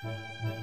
Música